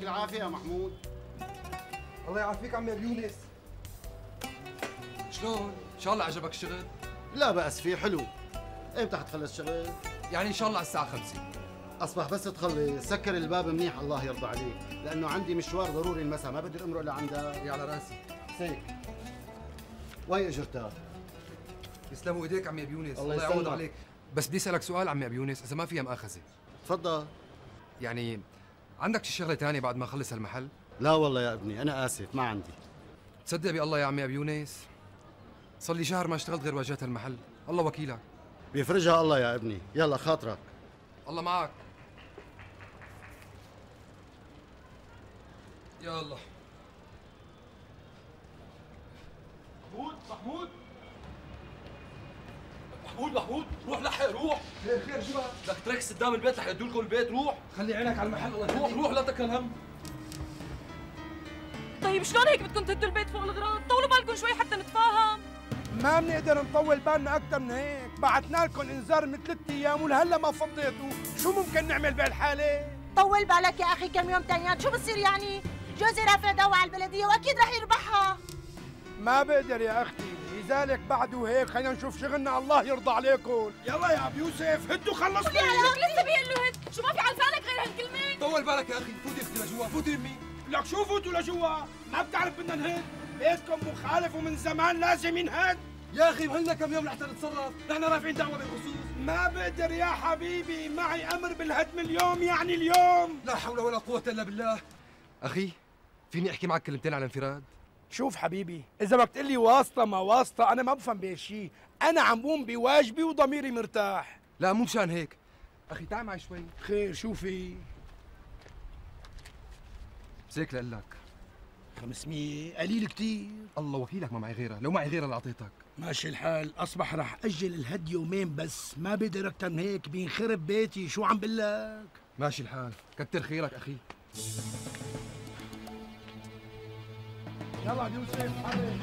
يعطيك العافية يا محمود. الله يعافيك عمي يونس شلون؟ إن شاء الله عجبك الشغل؟ لا بأس فيه حلو. إمتى حتخلص شغل؟ يعني إن شاء الله على الساعة 5 أصبح بس تخلص سكر الباب منيح الله يرضى عليك. لأنه عندي مشوار ضروري المساء ما بدي امرق لعندك يا على رأسي. سيك. وين اجرتك؟ يسلموا إيديك عمي أبي يونس. الله الله يعوض. عليك. بس بدي أسألك سؤال عمي أبي يونس إذا ما فيها مؤاخذة تفضل. يعني عندك شي شغلة تانية بعد ما أخلص هالمحل؟ لا والله يا أبني أنا آسف ما عندي. تصدق بالله يا عمي أبي يونس صار لي شهر ما اشتغلت غير واجهت المحل الله وكيلك. بيفرجها الله يا أبني. يلا خاطرك. الله معك. يا الله. محمود محمود. محمود محمود. روح لحق روح. خير خير شو بقى؟ بدك تركز قدام البيت رح يدوا لكم البيت روح. خلي عينك على المحل الله روح روح لا تكل هم طيب شلون هيك بدكم تهدوا البيت فوق الغراض؟ طولوا بالكم شوي حتى نتفاهم. ما بنقدر نطول بالنا أكثر من هيك. بعتنا لكم إنذار من ثلاث أيام ولهلا ما فضيتوا. شو ممكن نعمل بهالحالة؟ طول بالك يا أخي كم يوم تانيات شو بصير يعني؟ جوزي رافع دعوة على البلدية وأكيد رح يربحها. ما بقدر يا أختي. لذلك بعده هيك خلينا نشوف شغلنا. الله يرضى عليكم. يلا يا أبو يوسف هدوا خلصوا. لسه بيقول له هيك شو ما في على لسانك غير هالكلمة؟ طول بالك يا أخي فوتي أختي لجوا فوتي امي لك شو فوتوا لجوا؟ ما بتعرف بدنا نهد. بيتكم مخالف ومن زمان لازم ينهد. يا أخي مهلنا كم يوم لحتى نتصرف. نحن رافعين دعوة بالخصوص. ما بقدر يا حبيبي معي أمر بالهدم اليوم يعني اليوم. لا حول ولا قوة إلا بالله. أخي فيني أحكي معك كلمتين على انفراد؟ شوف حبيبي إذا بدك تقول لي واسطة ما واسطة أنا ما بفهم بهالشيء أنا عم بقوم بواجبي وضميري مرتاح. لا مو مشان هيك. أخي تعال معي شوي. خير شو في؟ لك 500 قليل كتير. الله وكيلك ما معي غيرها. لو معي غيرها لأعطيتك. ماشي الحال. أصبح رح أجل الهد يومين بس. ما بقدر أكثر من هيك. بينخرب بيتي. شو عم بقول لك ماشي الحال. كتر خيرك أخي. يلا يوسف حرك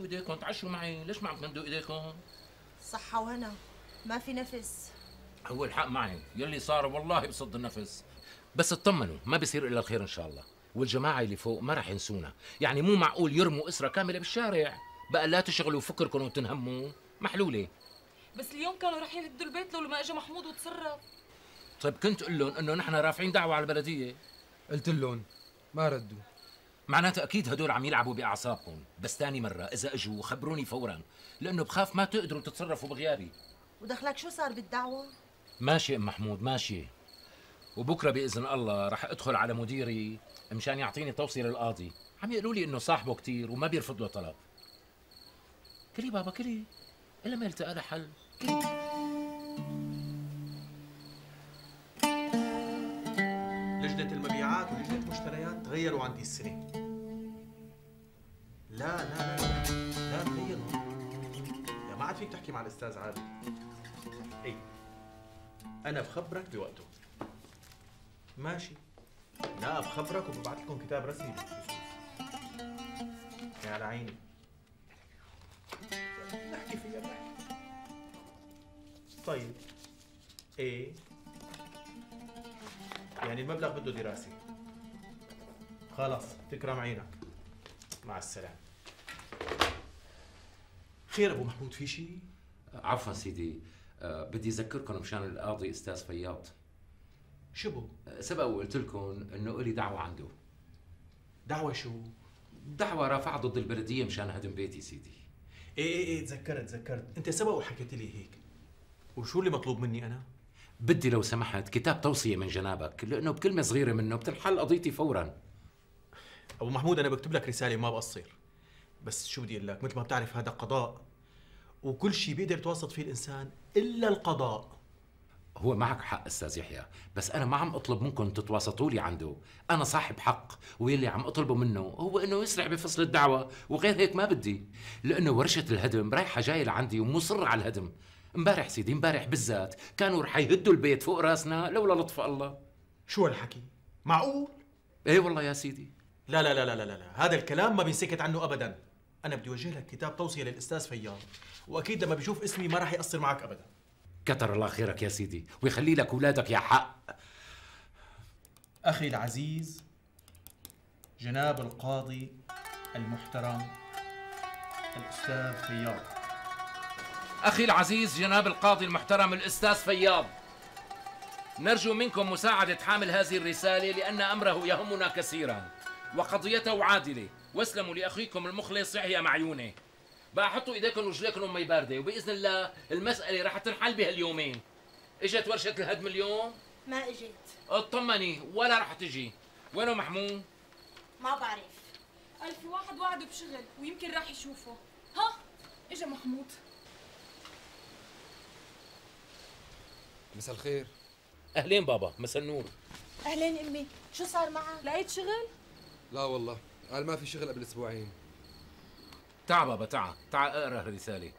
مدوا ايديكم تعشوا معي. ليش ما عم تمدوا إيديكم؟ صحة وهنا. ما في نفس. هو الحق معي. يلي صار والله بصد النفس. بس اطمنوا ما بصير إلا الخير إن شاء الله. والجماعة اللي فوق ما راح ينسونا. يعني مو معقول يرموا أسرة كاملة بالشارع. بقى لا تشغلوا فكركم وتنهموا. محلولة. بس اليوم كانوا رح يهدوا البيت لولا ما اجى محمود وتصرف. طيب كنت قل لهم إنه نحن رافعين دعوة على البلدية. قلت لهم ما ردوا. معناته أكيد هدول عم يلعبوا باعصابكم بس تاني مرة إذا إجوا خبروني فورا لأنه بخاف ما تقدروا تتصرفوا بغيابي ودخلك شو صار بالدعوة؟ ماشي أم محمود ماشي. وبكرة بإذن الله رح أدخل على مديري مشان يعطيني توصيه للقاضي عم يقولوا لي إنه صاحبه كتير وما بيرفض له طلب. كلي بابا كلي. إلا ما يلتقى له حل كلي. لجنة المبيعات ولجنة المشتريات تغيروا عندي السنة. لا لا لا لا تغيروا يا ما عاد فيك تحكي مع الأستاذ عادل؟ اي أنا بخبرك بوقته. ماشي. لا بخبرك وببعث لكم كتاب رسمي يا على عيني نحكي فيها نحكي طيب. إيه يعني المبلغ بده دراسة. خلاص تكرم عينك مع السلامة. خير أبو محمود في شيء؟ عفوا سيدي أه بدي أذكركم مشان القاضي أستاذ فياض شبو؟ أه، سبق وقلت لكم إنه إلي دعوة عنده دعوة شو؟ دعوة رافعة ضد البلدية مشان هدم بيتي سيدي إيه إيه إيه تذكرت تذكرت أنت سبق وحكيت لي هيك وشو اللي مطلوب مني أنا؟ بدي لو سمحت كتاب توصية من جنابك لأنه بكلمة صغيرة منه بتنحل قضيتي فورا أبو محمود أنا بكتب لك رسالة ما بقصر بس شو بدي أقول لك؟ مثل ما بتعرف هذا قضاء وكل شيء بيقدر يتوسط فيه الإنسان إلا القضاء. هو معك حق أستاذ يحيى بس أنا ما عم أطلب منكم تتواسطوا لي عنده. أنا صاحب حق واللي عم أطلبه منه هو إنه يسرع بفصل الدعوة وغير هيك ما بدي. لأنه ورشة الهدم رايحة جاية لعندي ومصر على الهدم. امبارح سيدي امبارح بالذات كانوا رح يهدوا البيت فوق راسنا لولا لطف الله. شو هالحكي؟ معقول؟ إيه والله يا سيدي. لا لا لا لا لا لا هذا الكلام ما بينسكت عنه ابدا. أنا بدي أوجه لك كتاب توصية للأستاذ فياض وأكيد لما بيشوف اسمي ما راح يقصر معك ابدا. كتر الله خيرك يا سيدي ويخلي لك أولادك يا حق. أخي العزيز جناب القاضي المحترم الأستاذ فياض. أخي العزيز جناب القاضي المحترم الأستاذ فياض نرجو منكم مساعدة حامل هذه الرسالة لأن أمره يهمنا كثيرا وقضيته عادلة. واسلموا لأخيكم المخلص يحيى معيونة. بقى حطوا إيديكم ورجليكم مي باردة. وبإذن الله المسألة رح تنحل بهاليومين. إجت ورشة الهدم اليوم ما اجيت اطمني ولا رح تجي. وينه محمود؟ ما بعرف. قال في واحد وعده بشغل ويمكن راح يشوفه. ها؟ إجا محمود. مساء الخير. أهلين بابا مساء النور. أهلين أمي. شو صار معك؟ لقيت شغل؟ لا والله. قال ما في شغل قبل أسبوعين. تعا بابا تعا تعا اقرأ الرسالة.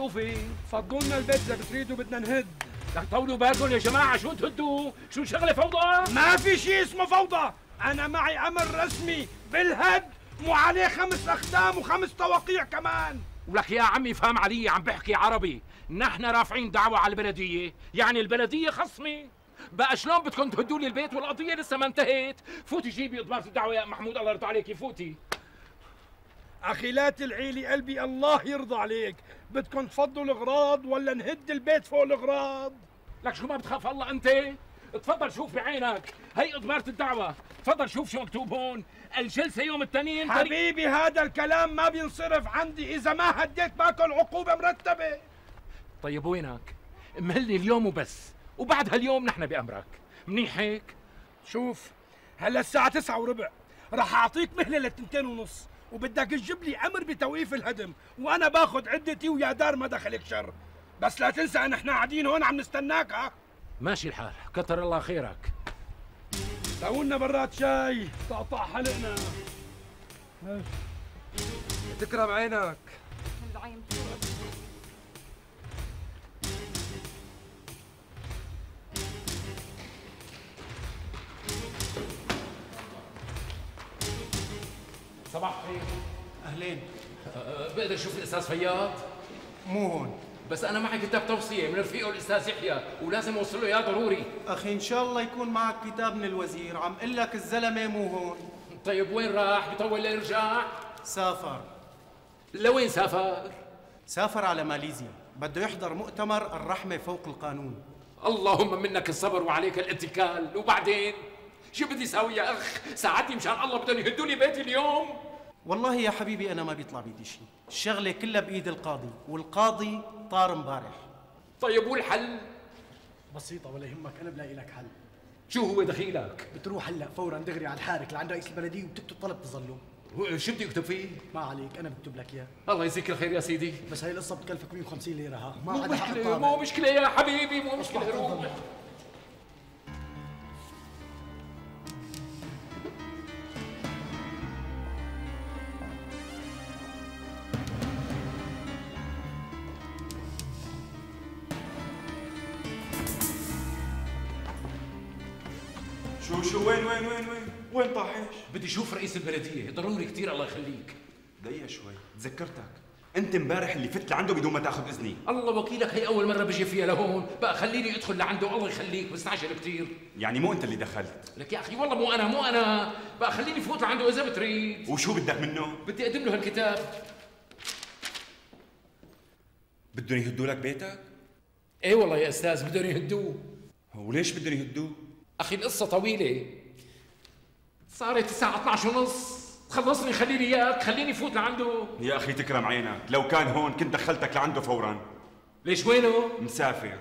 شوفي فضوا لنا البيت اذا بتريدوا بدنا نهد. لك طولوا بالكم يا جماعة شو تهدوا؟ شو شغلة فوضى؟ ما في شيء اسمه فوضى. أنا معي أمر رسمي بالهد وعليه خمس اختام وخمس توقيع كمان. ولك يا عمي فهم علي عم بحكي عربي. نحن رافعين دعوة على البلدية. يعني البلدية خصمي. بقى شلون بدكم تهدوا لي البيت والقضية لسه ما انتهت؟ فوتي جيبي إضبارة الدعوة يا محمود الله يرضى عليكي فوتي أخي لا تلعي قلبي الله يرضى عليك. بدكم تفضوا الاغراض ولا نهد البيت فوق الاغراض لك شو ما بتخاف الله أنت؟ تفضل شوف بعينك. هي إضمارة الدعوة. تفضل شوف شو مكتوب هون الجلسة يوم التنين حبيبي هذا الكلام ما بينصرف عندي إذا ما هديت باكل عقوبة مرتبة. طيب وينك؟ مهلني اليوم وبس. وبعد هاليوم نحن بأمرك. منيح هيك؟ شوف هلا الساعة تسعة وربع. راح أعطيك مهلة لتنتين ونص. وبدك تجيب لي أمر بتوقيف الهدم وأنا باخذ عدتي ويا دار ما دخلك شر. بس لا تنسى إن إحنا قاعدين هون عم نستناك ها؟ ماشي الحال. كتر الله خيرك. سووا برات شاي تقطع حلقنا. تكرم عينك. من العين صباح الخير. أهلين. أه، بقدر أشوف الأستاذ فياض؟ مو هون. بس أنا معي كتاب توصية من رفيقه الأستاذ يحيى ولازم اوصل له اياه ضروري. أخي إن شاء الله يكون معك كتاب من الوزير. عم قل لك الزلمة مو هون. طيب وين راح؟ بيطول ليرجع. سافر. لوين سافر؟ سافر على ماليزيا. بده يحضر مؤتمر الرحمة فوق القانون. اللهم منك الصبر وعليك الاتكال. وبعدين؟ شو بدي أسوي يا أخ ساعدني مشان الله بدهم يهدوا لي بيتي اليوم. والله يا حبيبي أنا ما بيطلع بيدي شيء الشغلة كلها بإيد القاضي والقاضي طار امبارح طيب والحل؟ بسيطة ولا يهمك أنا بلاقي لك حل. شو هو دخيلك؟ بتروح هلأ فورا دغري على الحارك لعند رئيس البلدية وبتكتب طلب تظلم. هو شو بدي اكتب فيه؟ ما عليك أنا بكتب لك إياه. الله يجزيك الخير يا سيدي. بس هاي القصة بتكلفك 150 ليرة ها. ما مو الطابع. مو مشكلة يا حبيبي مو مشكلة تفضل. روح. رئيس البلدية ضروري كثير الله يخليك. دقيقة شوي. تذكرتك. انت امبارح اللي فت لعنده بدون ما تاخذ إذني. الله وكيلك هي أول مرة بجي فيها لهون. بقى خليني أدخل لعنده. الله يخليك. مستعجل كثير يعني مو أنت اللي دخلت. لك يا أخي والله مو أنا مو أنا. بقى خليني فوت لعنده إذا بتريد. وشو بدك منه؟ بدي أقدم له هالكتاب. بدهم يهدوا لك بيتك؟ إيه والله يا أستاذ بدهم يهدوه. وليش بدهم يهدوه؟ أخي القصة طويلة. صارت الساعة 12 ونص. خلصني خليني إياك خليني فوت لعنده. يا أخي تكرم عينك. لو كان هون كنت دخلتك لعنده فورا. ليش وينه؟ مسافر.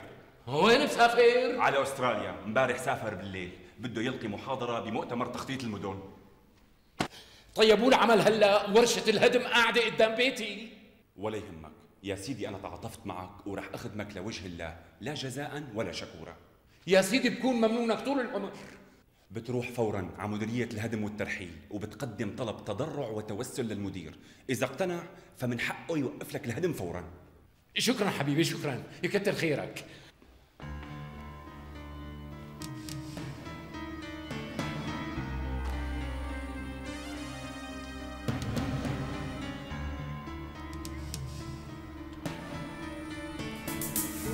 وين مسافر؟ على أستراليا. امبارح سافر بالليل. بده يلقي محاضرة بمؤتمر تخطيط المدن. طيبوا عمل هلا؟ ورشة الهدم قاعدة قدام بيتي. ولا يهمك. يا سيدي أنا تعاطفت معك وراح أخدمك لوجه الله. لا جزاء ولا شكورا. يا سيدي بكون ممنونك طول العمر. بتروح فورا على مديرية الهدم والترحيل وبتقدم طلب تضرع وتوسل للمدير. إذا اقتنع فمن حقه يوقف لك الهدم فورا. شكرا حبيبي شكرا. يكتر خيرك.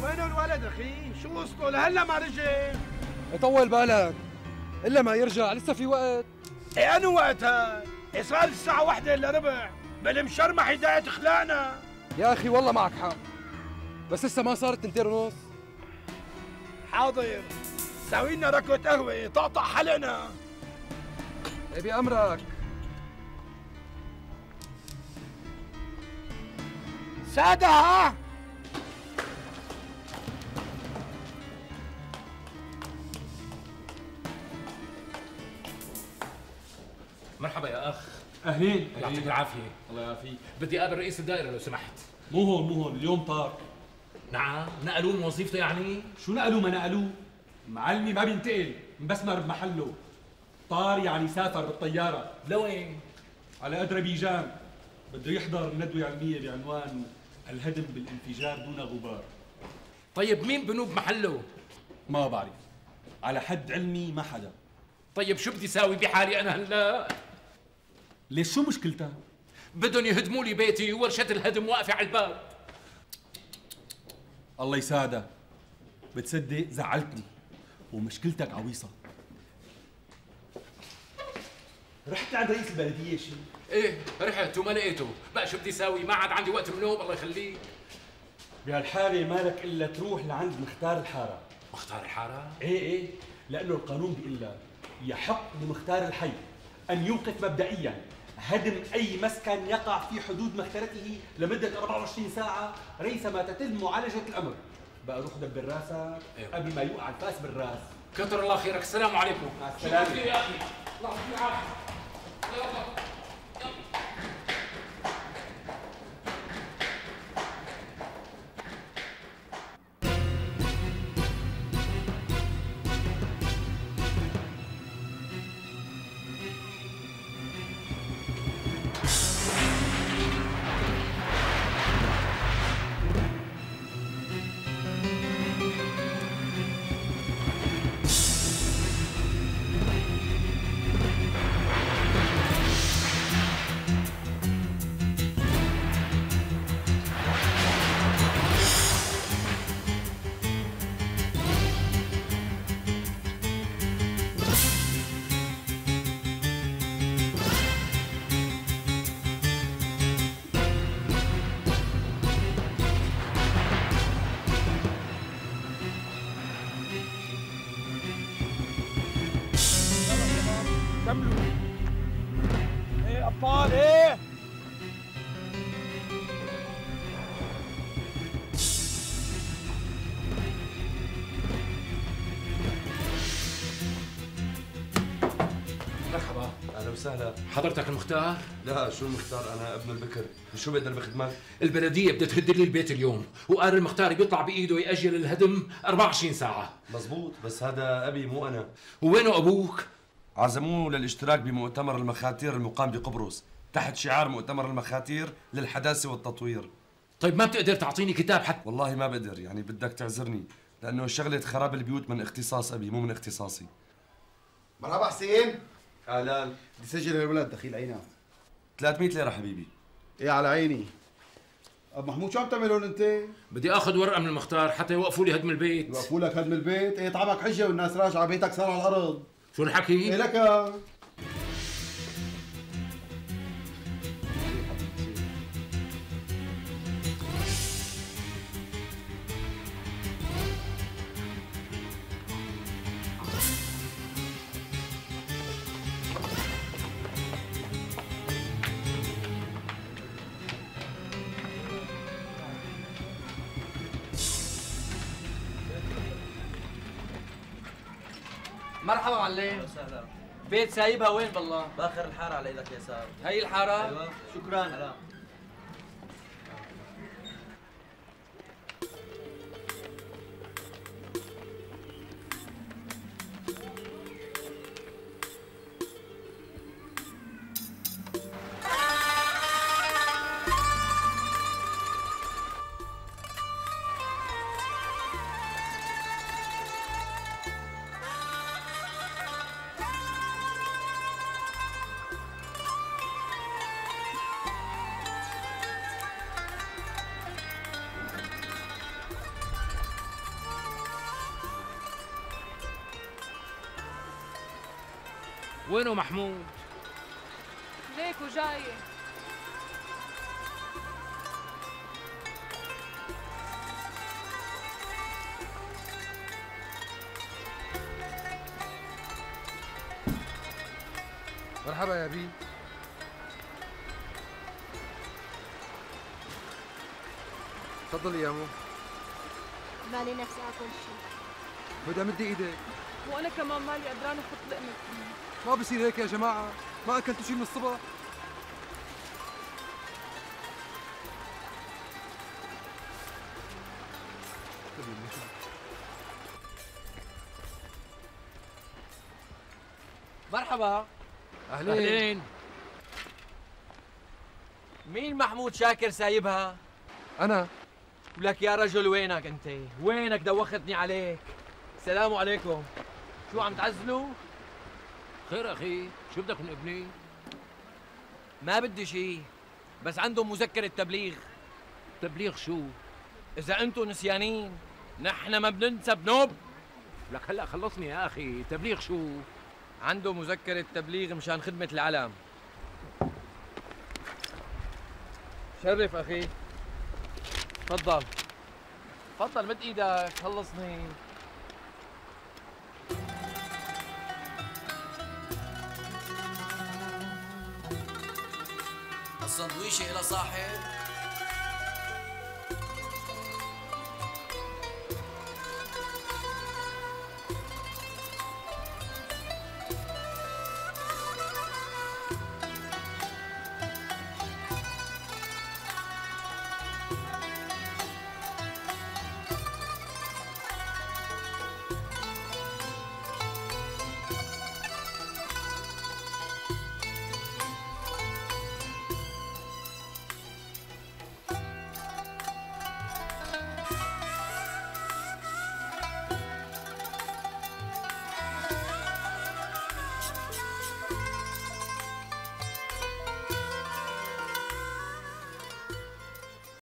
وينه الولد أخي؟ شو وصلوا لهلا ما رجع؟ يطول بالك. إلا ما يرجع لسه في وقت. إيه انو وقتها؟ إيه صار الساعة واحدة إلا ربع. بالمشرمح هداية خلانا يا أخي والله معك حق. بس لسه ما صارت تنتين ونص حاضر. ساوي لنا ركوة قهوة طقطق حلقنا. إيه بأمرك سادة ها؟ مرحبا يا أخ. أهلين. يعطيك العافية. الله يعافيك. بدي أقابل رئيس الدائرة لو سمحت. مو هون مو هون. اليوم طار. نعم. نقلوه من وظيفته يعني؟ شو نقلوه؟ ما نقلوه. معلمي ما بينتقل. مبسمر بمحله. طار يعني سافر بالطيارة. لوين؟ على أذربيجان. بده يحضر ندوة علمية بعنوان الهدم بالانفجار دون غبار. طيب مين بنوب محله؟ ما بعرف. على حد علمي ما حدا. طيب شو بدي ساوي بحالي أنا هلا؟ ليش شو مشكلتها؟ بدهم يهدموا لي بيتي وورشه الهدم واقفة على الباب. الله يساعدها بتصدق زعلتني. ومشكلتك عويصة. رحت لعند رئيس البلدية شيء إيه رحت وما لقيته. بقى شو بدي ساوي؟ ما عاد عندي وقت منوم الله يخليك. بهالحالة مالك إلا تروح لعند مختار الحارة. مختار الحارة؟ إيه إيه. لأنه القانون بيقول لك يحق لمختار الحي. أن يوقف مبدئيا. هدم أي مسكن يقع في حدود مخترته لمدة 24 ساعة. ريثما تتم معالجة الأمر. بقى روح دبر راسك. قبل ما يوقع الفأس بالرأس. كثر الله خيرك. السلام عليكم. شو بدي يا أخي. الله يعطيك كملوا إيه أبطال إيه؟ مرحبا. أهلا وسهلا. حضرتك المختار؟ لا شو المختار؟ أنا ابن البكر. شو بقدر بخدمك البلدية بدها تهد لي البيت اليوم وقال المختار بيطلع بإيده يأجل الهدم 24 ساعة. مزبوط بس هذا أبي مو أنا. وينه أبوك؟ عزموه للاشتراك بمؤتمر المخاتير المقام بقبرص تحت شعار مؤتمر المخاتير للحداثة والتطوير. طيب ما بتقدر تعطيني كتاب حتى؟ والله ما بقدر يعني بدك تعذرني لأنه شغلة خراب البيوت من اختصاص أبي مو من اختصاصي. مرحبا حسين. أهلا. بدي سجل الولاد دخيل عينا 300 ليرة حبيبي. إيه على عيني. ابو محمود شو عم تعملون أنت؟ بدي آخذ ورقة من المختار حتى يوقفوا لي هدم البيت. يوقفوا لك هدم البيت؟ إيه طعمك حجة والناس راجعة بيتك صار على الأرض. شو الحكي؟ إيه مرحبا معلم. بيت سايبها وين بالله؟ باخر الحارة على إيدك يسار هي الحارة؟ أيوه. شكرا. وينه محمود؟ ليك وجاية مرحبا يا بي تفضلي يا مو. مالي نفسي أكل شيء بدي امد إيدك. وأنا كمان مالي قدرانة أحط لقمة. ما بصير هيك يا جماعة ما أكلتوا شيء من الصبح مرحبا أهلين أهلين مين محمود شاكر سايبها؟ أنا ولك يا رجل وينك أنت؟ وينك دوختني عليك؟ السلام عليكم شو عم تعزلوا؟ خير أخي شو بدك من ابني؟ ما بدي شيء بس عندهم مذكرة تبليغ تبليغ شو؟ إذا أنتم نسيانين نحن ما بننسى بنوب لك هلأ خلصني يا أخي تبليغ شو؟ عنده مذكرة تبليغ مشان خدمة العلم شرف أخي تفضل تفضل مد إيدك خلصني السندويشة إلى صاحب.